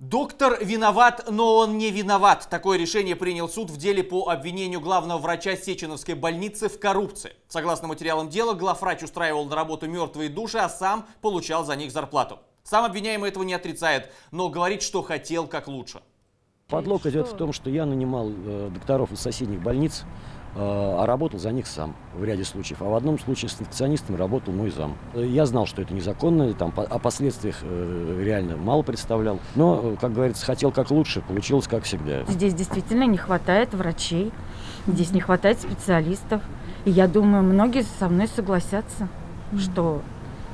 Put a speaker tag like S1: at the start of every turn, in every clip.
S1: Доктор виноват, но он не виноват. Такое решение принял суд в деле по обвинению главного врача Сеченовской больницы в коррупции. Согласно материалам дела, главврач устраивал на работу мертвые души, а сам получал за них зарплату. Сам обвиняемый этого не отрицает, но говорит, что хотел как лучше.
S2: Подлог идет в том, что я нанимал э, докторов из соседних больниц, а работал за них сам в ряде случаев. А в одном случае с инфекционистами работал мой зам. Э, я знал, что это незаконно, там, о последствиях э, реально мало представлял. Но, э, как говорится, хотел как лучше, получилось как всегда.
S3: Здесь действительно не хватает врачей, здесь не хватает специалистов. И я думаю, многие со мной согласятся, что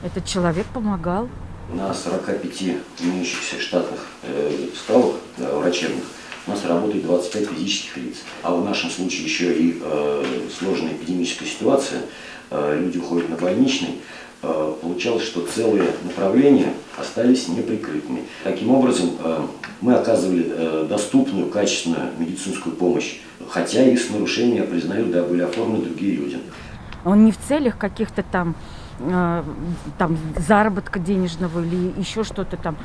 S3: этот человек помогал
S2: на 45 имеющихся штатных э, ставок да, врачебных у нас работает 25 физических лиц. А в нашем случае еще и э, сложная эпидемическая ситуация, э, люди уходят на больничный, э, получалось, что целые направления остались неприкрытыми. Таким образом, э, мы оказывали э, доступную, качественную медицинскую помощь, хотя и с нарушением, я признаю, да, были оформлены другие люди.
S3: Он не в целях каких-то там Э, там заработка денежного или еще что-то там.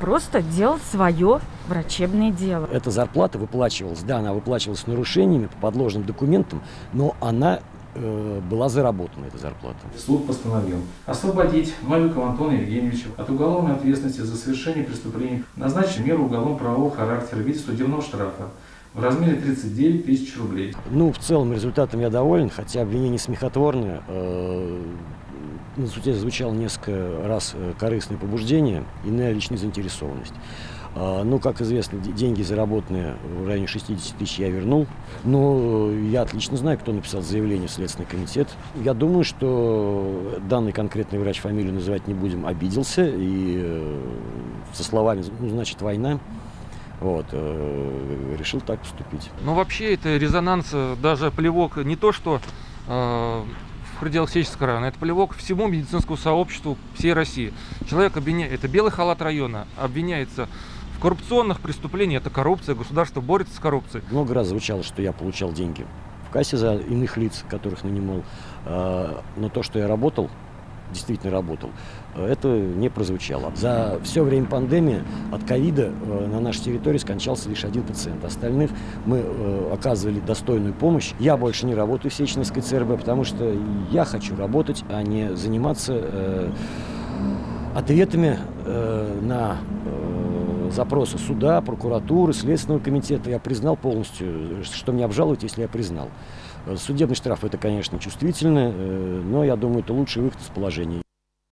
S3: Просто делал свое врачебное дело.
S2: Эта зарплата выплачивалась, да, она выплачивалась с нарушениями по подложным документам, но она э, была заработана, эта зарплата.
S4: Суд постановил освободить Новикова Антона Евгеньевича от уголовной ответственности за совершение преступлений, назначить меру уголовно-правового характера в виде судебного штрафа в размере 39 тысяч рублей.
S2: Ну, в целом результатом я доволен, хотя обвинение смехотворное. Э, на суде звучало несколько раз э, корыстное побуждение и на личная заинтересованность. А, ну, как известно, деньги, заработанные в районе 60 тысяч, я вернул. Но я отлично знаю, кто написал заявление в Следственный комитет. Я думаю, что данный конкретный врач, фамилию называть не будем, обиделся и э, со словами, ну, значит, война. Вот, э, решил так поступить.
S5: Ну, вообще, это резонанс, даже плевок не то, что э, пределах Сеческого района. Это плевок всему медицинскому сообществу всей России. Человек обвиняет, это белый халат района, обвиняется в коррупционных преступлениях, это коррупция, государство борется с коррупцией.
S2: Много раз звучало, что я получал деньги в кассе за иных лиц, которых нанимал. А, но то, что я работал, действительно работал, это не прозвучало. За все время пандемии от ковида э, на нашей территории скончался лишь один пациент. Остальных мы э, оказывали достойную помощь. Я больше не работаю в Сеченовской ЦРБ, потому что я хочу работать, а не заниматься э, ответами на запросы суда, прокуратуры, Следственного комитета. Я признал полностью, что мне обжаловать, если я признал. Судебный штраф это, конечно, чувствительно, но я думаю, это лучший выход из положения.